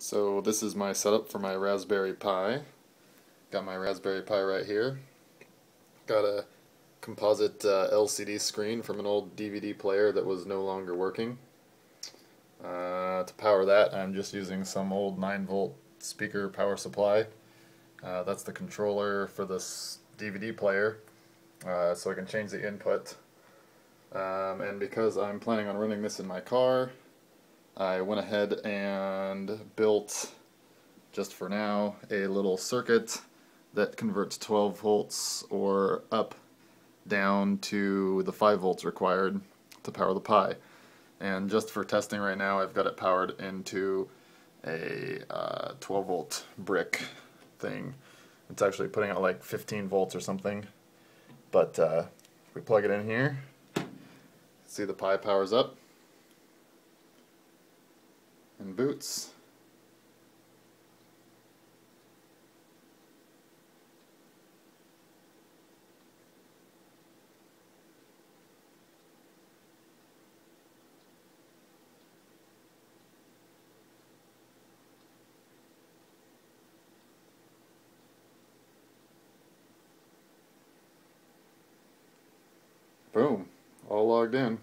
So this is my setup for my Raspberry Pi. Got my Raspberry Pi right here. Got a composite uh, LCD screen from an old DVD player that was no longer working. Uh, to power that I'm just using some old 9 volt speaker power supply. Uh, that's the controller for this DVD player uh, so I can change the input. Um, and because I'm planning on running this in my car I went ahead and built, just for now, a little circuit that converts 12 volts or up down to the 5 volts required to power the Pi. And just for testing right now, I've got it powered into a uh, 12 volt brick thing. It's actually putting out like 15 volts or something. But uh, we plug it in here, see the Pi powers up and boots. Boom, all logged in.